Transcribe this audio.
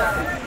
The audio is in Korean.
감사합니다.